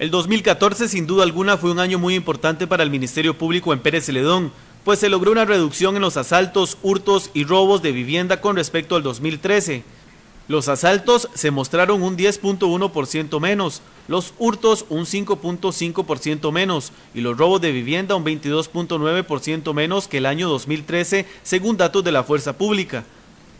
El 2014 sin duda alguna fue un año muy importante para el Ministerio Público en Pérez Celedón, pues se logró una reducción en los asaltos, hurtos y robos de vivienda con respecto al 2013. Los asaltos se mostraron un 10.1% menos, los hurtos un 5.5% menos y los robos de vivienda un 22.9% menos que el año 2013 según datos de la Fuerza Pública.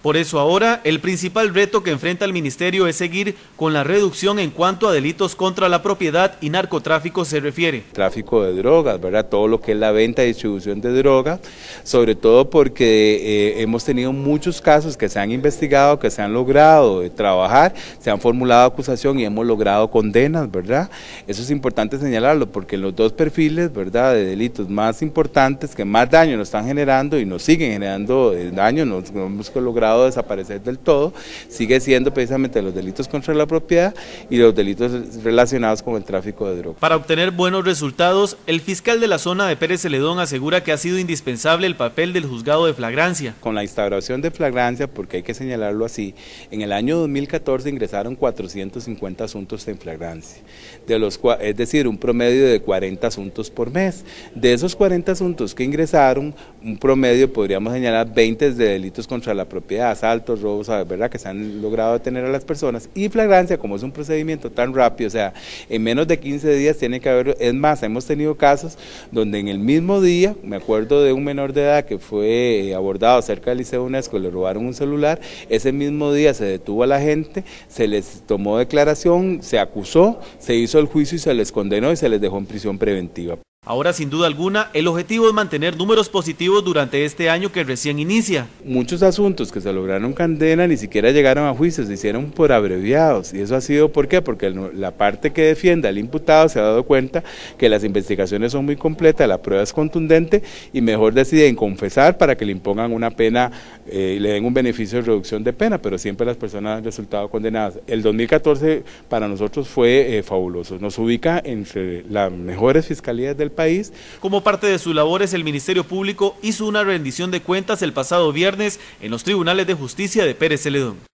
Por eso ahora el principal reto que enfrenta el ministerio es seguir con la reducción en cuanto a delitos contra la propiedad y narcotráfico se refiere. Tráfico de drogas, ¿verdad? Todo lo que es la venta y distribución de drogas, sobre todo porque eh, hemos tenido muchos casos que se han investigado, que se han logrado trabajar, se han formulado acusación y hemos logrado condenas, ¿verdad? Eso es importante señalarlo porque los dos perfiles, ¿verdad? De delitos más importantes que más daño nos están generando y nos siguen generando eh, daño, nos hemos logrado desaparecer del todo, sigue siendo precisamente los delitos contra la propiedad y los delitos relacionados con el tráfico de drogas. Para obtener buenos resultados, el fiscal de la zona de Pérez Celedón asegura que ha sido indispensable el papel del juzgado de flagrancia. Con la instauración de flagrancia, porque hay que señalarlo así, en el año 2014 ingresaron 450 asuntos en flagrancia, de los, es decir, un promedio de 40 asuntos por mes. De esos 40 asuntos que ingresaron, un promedio podríamos señalar 20 de delitos contra la propiedad asaltos, robos, ¿verdad? Que se han logrado detener a las personas. Y flagrancia, como es un procedimiento tan rápido, o sea, en menos de 15 días tiene que haber, es más, hemos tenido casos donde en el mismo día, me acuerdo de un menor de edad que fue eh, abordado cerca del Liceo UNESCO, le robaron un celular, ese mismo día se detuvo a la gente, se les tomó declaración, se acusó, se hizo el juicio y se les condenó y se les dejó en prisión preventiva. Ahora, sin duda alguna, el objetivo es mantener números positivos durante este año que recién inicia. Muchos asuntos que se lograron condena ni siquiera llegaron a juicio, se hicieron por abreviados. ¿Y eso ha sido por? Porque la parte que defiende al imputado se ha dado cuenta que las investigaciones son muy completas, la prueba es contundente y mejor deciden confesar para que le impongan una pena eh, y le den un beneficio de reducción de pena, pero siempre las personas han resultado condenadas. El 2014 para nosotros fue eh, fabuloso, nos ubica entre las mejores fiscalías país. Como parte de sus labores, el Ministerio Público hizo una rendición de cuentas el pasado viernes en los tribunales de justicia de Pérez Celedón.